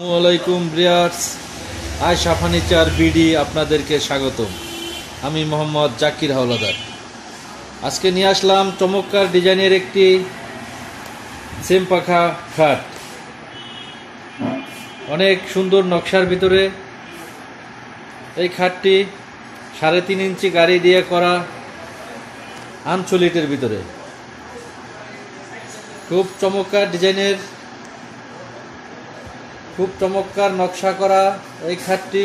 আসসালামাইকুম ব্রিয়ার্স আয়সা furniture BD আপনাদেরকে স্বাগতম। আমি মোহাম্মদ জাকির হাওলাদার। আজকে নিয়ে আসলাম চমৎকার ডিজাইনের একটি সেম পাখা খাট। অনেক সুন্দর নকশার ভিতরে এই খাটটি সাড়ে তিন ইঞ্চি গাড়ি দিয়ে করা আনচলিটের ভিতরে। খুব চমৎকার ডিজাইনের খুব চমৎকার নকশা করা এই খাটটি।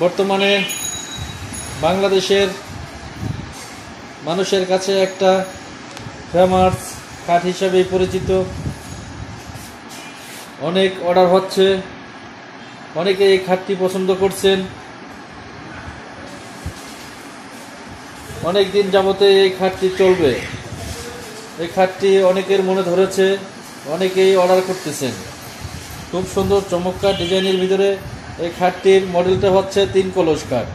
বর্তমানে বাংলাদেশের মানুষের কাছে একটা ফেমাস খাট হিসাবে পরিচিত। অনেক অর্ডার হচ্ছে, অনেকে এই খাটটি পছন্দ করছেন। অনেক দিন যাবতে এই খাটটি চলবে। এই খাটটি অনেকের মনে ধরেছে। অনেকেই অর্ডার করতেছেন। খুব সুন্দর, চমৎকার ডিজাইনের ভিতরে এই খাটটির মডেলটা হচ্ছে তিন কলস খাট।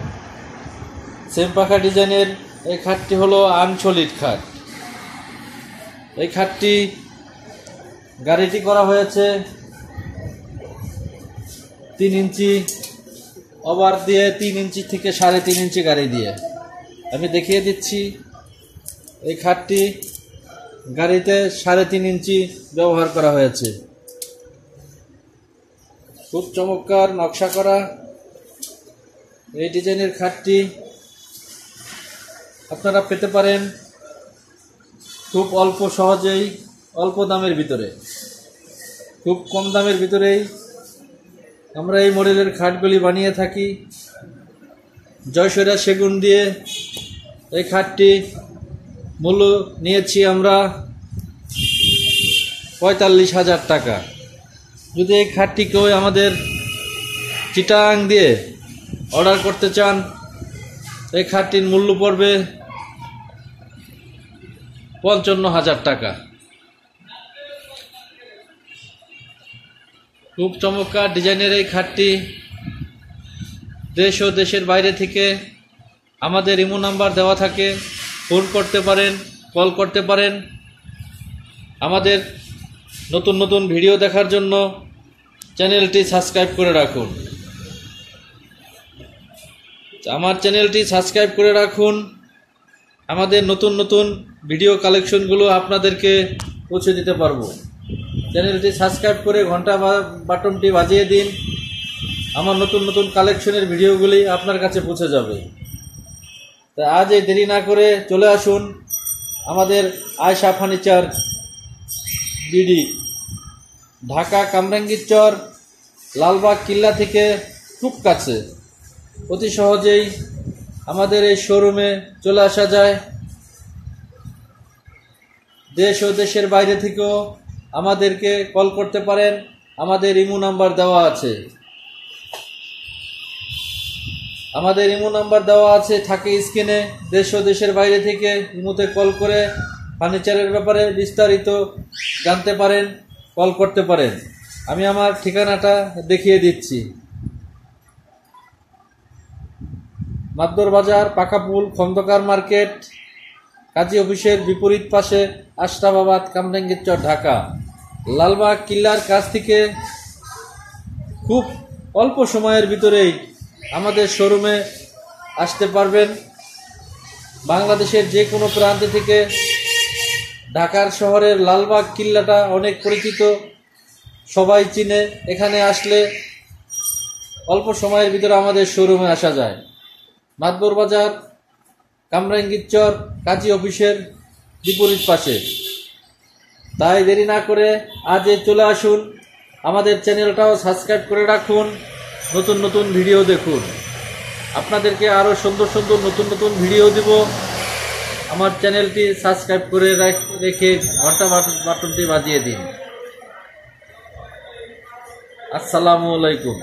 সেম পাখা ডিজাইনের এই খাটটি হলো আনসলিড খাট। এই খাটটি গাড়িটি করা হয়েছে তিন ইঞ্চি ওভার দিয়ে তিন ইঞ্চি থেকে সাড়ে তিন ইঞ্চি গাড়ি দিয়ে। আমি দেখিয়ে দিচ্ছি, এই খাটটি গাড়িতে সাড়ে তিন ইঞ্চি ব্যবহার করা হয়েছে। খুব চমৎকার নকশা করা। এই ডিজাইনের খাটটি আপনারা পেতে পারেন খুব অল্প সহজেই, অল্প দামের ভিতরে। খুব কম দামের ভিতরেই আমরা এই মডেলের খাটগুলি বানিয়ে থাকি। জয়সৈরা সেগুন দিয়ে এই খাটটি মূল্য নিয়েছি আমরা পঁয়তাল্লিশ হাজার টাকা। যদি এই খাটটি কেউ আমাদের চিটাং দিয়ে অর্ডার করতে চান, এই খাটটির মূল্য পড়বে পঞ্চান্ন হাজার টাকা। খুব চমৎকার ডিজাইনের এই খাটটি দেশ ও দেশের বাইরে থেকে আমাদের ইমো নাম্বার দেওয়া থাকে। ফোন করতে পারেন, কল করতে পারেন। আমাদের নতুন নতুন ভিডিও দেখার জন্য চ্যানেলটি সাবস্ক্রাইব করে রাখুন। আমার চ্যানেলটি সাবস্ক্রাইব করে রাখুন। আমাদের নতুন নতুন ভিডিও কালেকশনগুলো আপনাদেরকে পৌঁছে দিতে পারব। চ্যানেলটি সাবস্ক্রাইব করে ঘণ্টা বাটনটি বাজিয়ে দিন। আমার নতুন নতুন কালেকশনের ভিডিওগুলি আপনার কাছে পৌঁছে যাবে। তা আজ এই দেরি না করে চলে আসুন আমাদের আয়সা furniture BD, Dhaka Kamrangirchar Lalbagh কিল্লা থেকে খুব কাছে। অতি সহজেই আমাদের এই শোরুমে চলে আসা যায়। দেশ ও দেশের বাইরে থেকেও আমাদেরকে কল করতে পারেন। আমাদের ইমো নাম্বার দেওয়া আছে। আমাদের ইমো নাম্বার দেওয়া আছে, থাকে স্ক্রিনে। দেশ ও দেশের বাইরে থেকে ইমোতে কল করে ফার্নিচারের ব্যাপারে বিস্তারিত জানতে পারেন, কল করতে পারেন। আমি আমার ঠিকানাটা দেখিয়ে দিচ্ছি। মাদ্দর বাজার, পাকাপুল, খন্দকার মার্কেট, কাজী অফিসের বিপরীত পাশে আশরাফাবাদ কামরাঙ্গীর চর ঢাকা। লালবাগ কিল্লার কাছ থেকে খুব অল্প সময়ের ভিতরেই আমাদের শোরুমে আসতে পারবেন। বাংলাদেশের যে কোনো প্রান্ত থেকে ঢাকার শহরের লালবাগ কিল্লাটা অনেক পরিচিত, সবাই চিনে। এখানে আসলে অল্প সময়ের ভিতরে আমাদের শোরুমে আসা যায়। মাতবর বাজার কামরাঙ্গীরচর কাজী অফিসের বিপরীত পাশে। তাই দেরি না করে আজ চলে আসুন। আমাদের চ্যানেলটাও সাবস্ক্রাইব করে রাখুন। নতুন নতুন ভিডিও দেখুন। আপনাদেরকে আরও সুন্দর সুন্দর নতুন নতুন ভিডিও দেব। আমার চ্যানেলটি সাবস্ক্রাইব করে রেখে ঘণ্টা বাটনটি বাজিয়ে দিন। আসসালামু আলাইকুম।